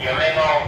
は夢の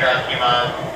開きます。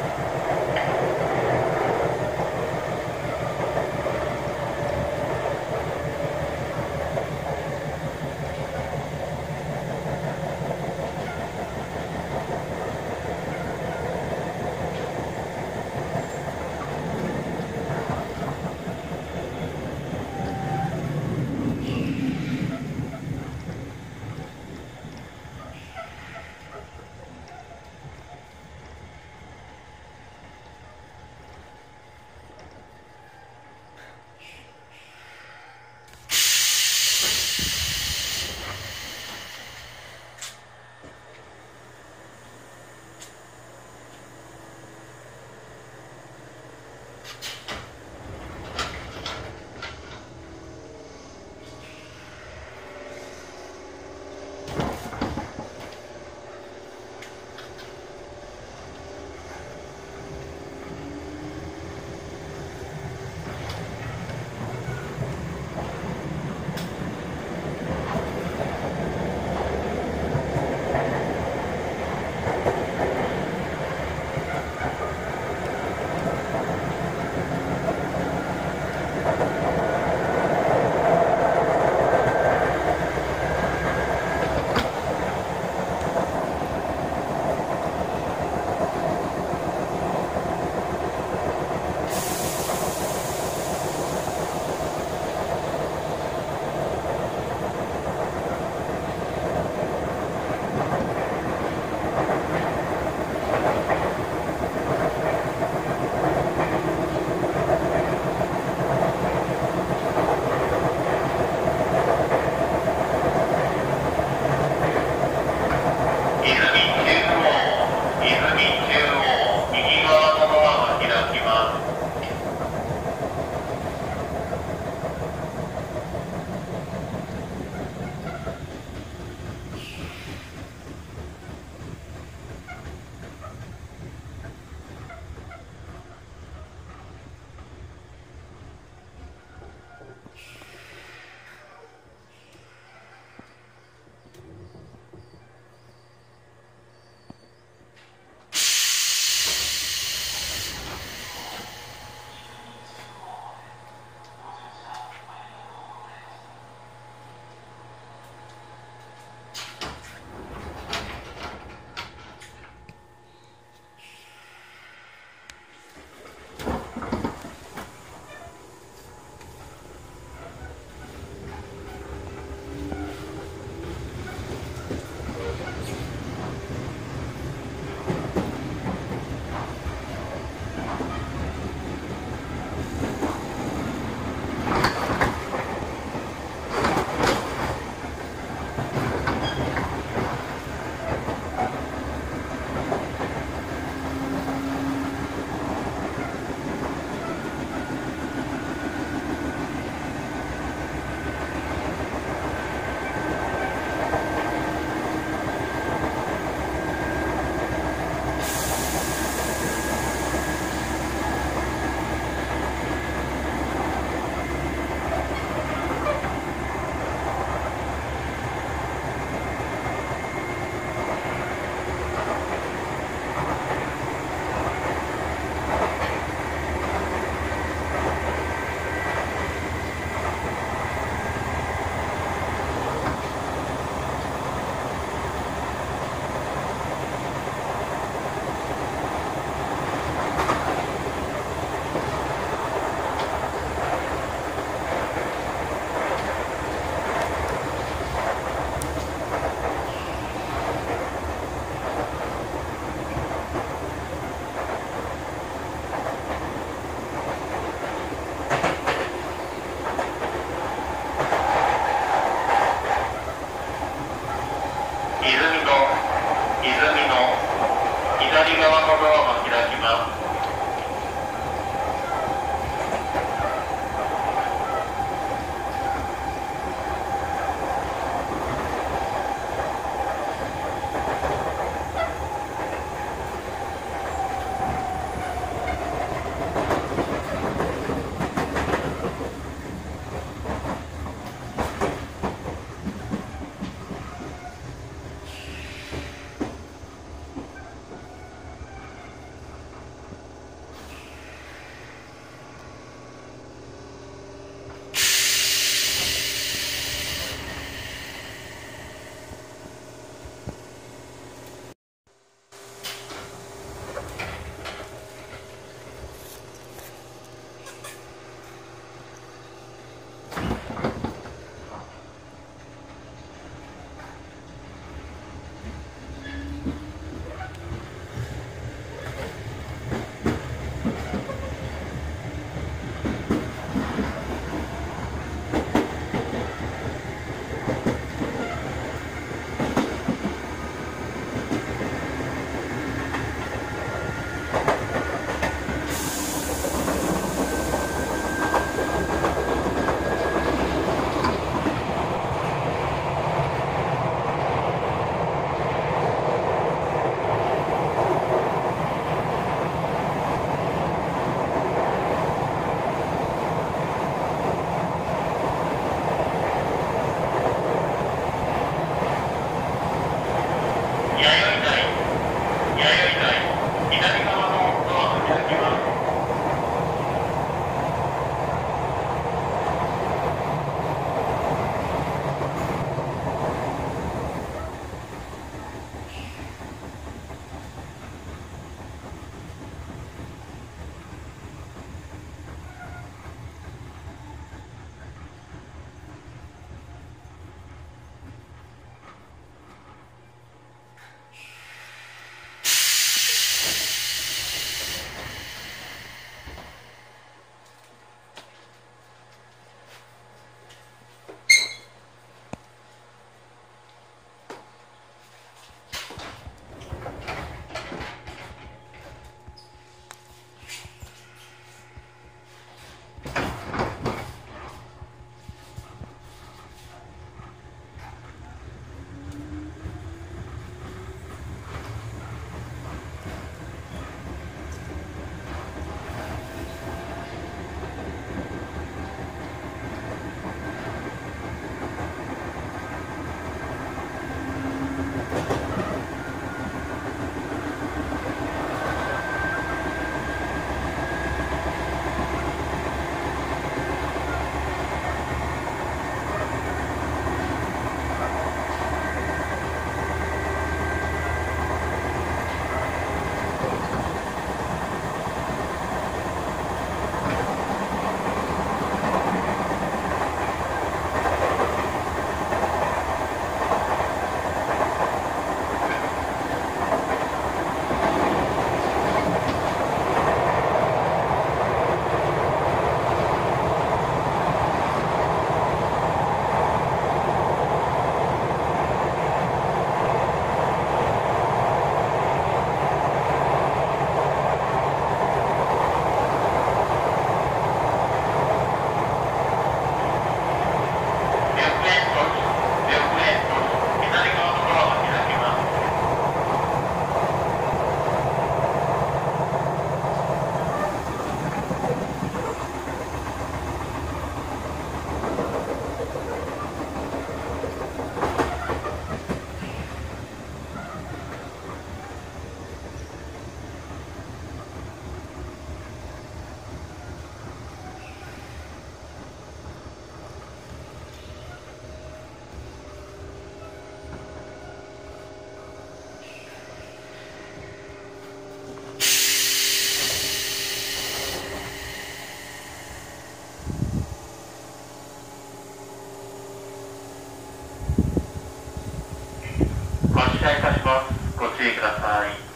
ださい。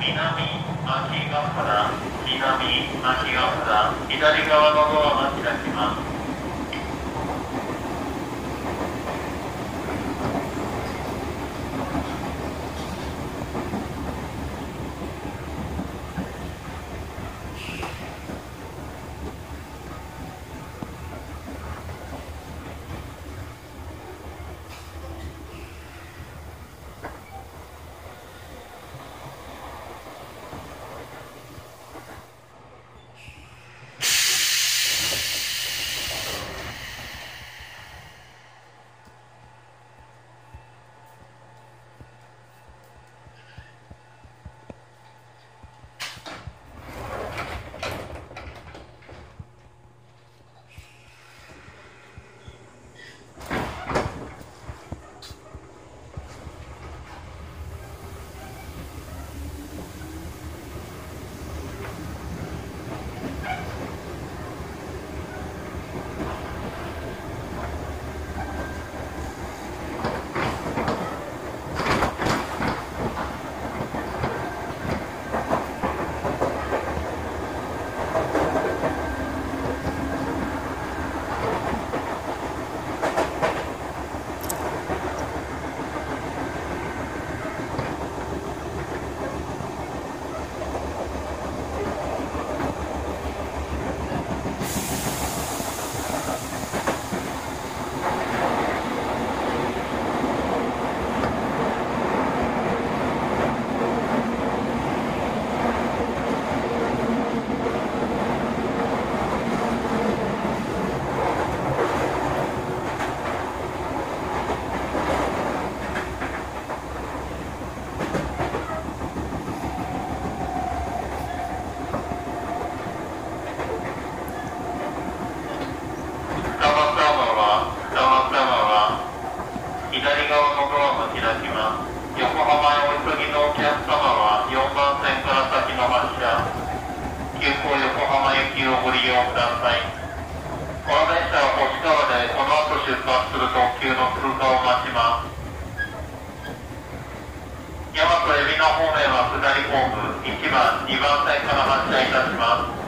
南秋ヶ原南秋ヶ原左側のドアが開きます。浜行きをご利用ください。この電車は越川でこの後出発する特急の通過を待ちます。大和海老名方面は下りホーム1番2番線から発車いたします。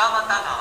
tama-tama